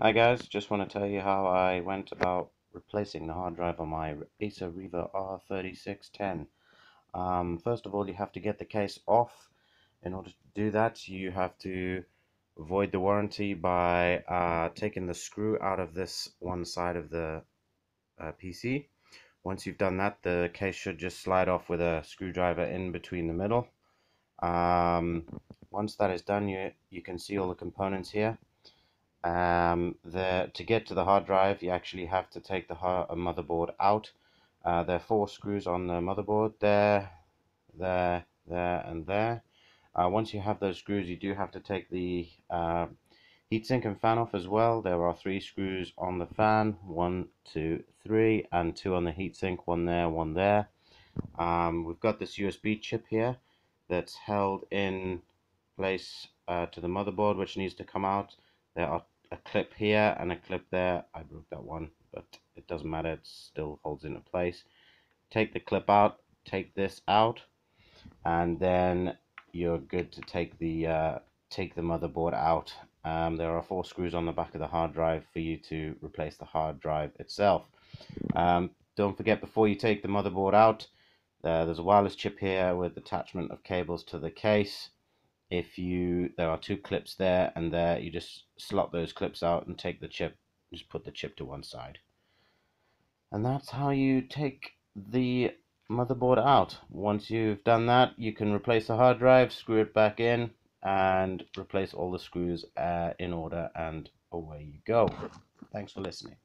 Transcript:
Hi guys, just want to tell you how I went about replacing the hard drive on my Acer Revo R3610. Um, first of all, you have to get the case off. In order to do that, you have to void the warranty by uh, taking the screw out of this one side of the uh, PC. Once you've done that, the case should just slide off with a screwdriver in between the middle. Um, once that is done, you, you can see all the components here. Um, the, to get to the hard drive, you actually have to take the hard, motherboard out. Uh, there are four screws on the motherboard there, there, there, and there. Uh, once you have those screws, you do have to take the uh, heatsink and fan off as well. There are three screws on the fan, one, two, three, and two on the heatsink, one there, one there. Um, we've got this USB chip here that's held in place uh, to the motherboard, which needs to come out. There are a clip here and a clip there. I broke that one, but it doesn't matter. It still holds into place. Take the clip out, take this out, and then you're good to take the uh, take the motherboard out. Um, there are four screws on the back of the hard drive for you to replace the hard drive itself. Um, don't forget before you take the motherboard out, uh, there's a wireless chip here with attachment of cables to the case if you there are two clips there and there you just slot those clips out and take the chip just put the chip to one side. And that's how you take the motherboard out. Once you've done that you can replace the hard drive screw it back in and replace all the screws uh, in order and away you go. Thanks for listening